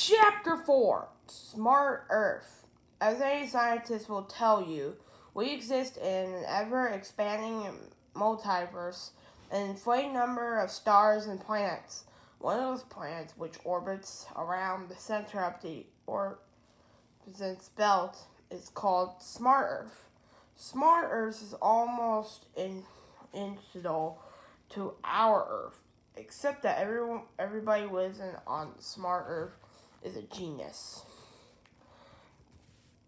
Chapter 4 Smart Earth. As any scientist will tell you, we exist in an ever expanding multiverse, an infinite number of stars and planets. One of those planets, which orbits around the center of the Orion's belt, is called Smart Earth. Smart Earth is almost in, incidental to our Earth, except that everyone, everybody lives in, on Smart Earth is a genius.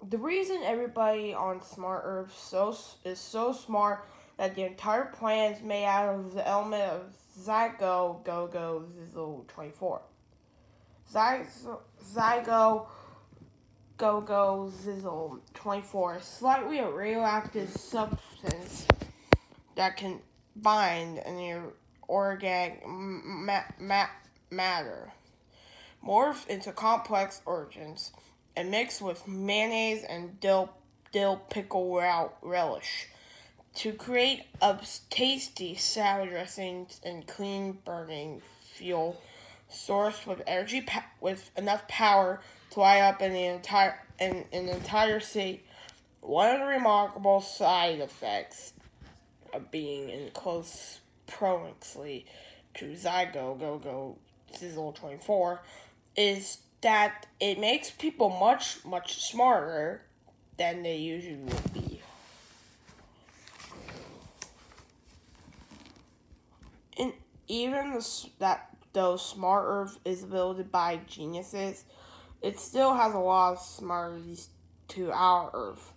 The reason everybody on Smart Earth so is so smart that the entire planet is made out of the element of Zygo Go Go Zizzle 24. Zygo Go Go Zizzle 24 is slightly a radioactive substance that can bind in your organic ma- ma- matter morph into complex origins, and mix with mayonnaise and dill, dill pickle relish to create a tasty salad dressings and clean burning fuel source with energy with enough power to light up in the entire in the entire city. One of the remarkable side effects of being in close proximity to Zygo Go Go Zizzle 24 is that it makes people much, much smarter than they usually would be. And even the, that though Smart Earth is built by geniuses, it still has a lot of smarties to our Earth.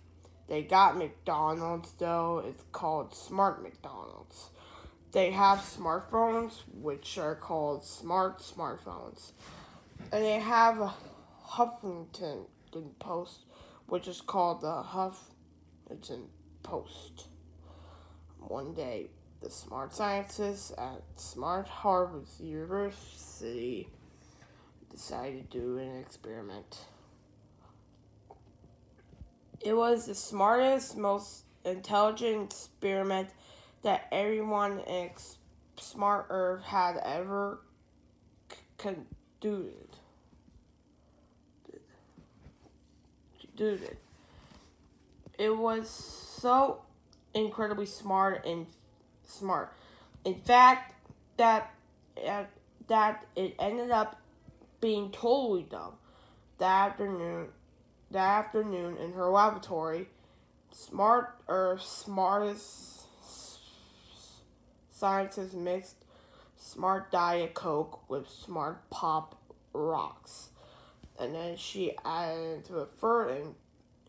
They got McDonald's though, it's called Smart McDonald's. They have smartphones, which are called smart smartphones and they have a Huffington Post, which is called the Huffington Post. One day, the smart scientists at Smart Harvard University decided to do an experiment. It was the smartest, most intelligent experiment that everyone in Smart Earth had ever c- conducted. dude, it was so incredibly smart and smart. In fact, that that it ended up being totally dumb. That afternoon, that afternoon in her laboratory, smart or smartest scientists mixed smart diet coke with smart pop rocks and then she added to a third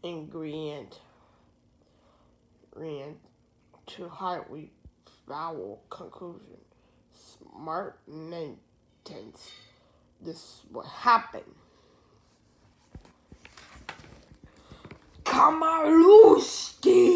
ingredient, ingredient to highly foul conclusion. Smart maintenance. This is what happened. Kamaruski!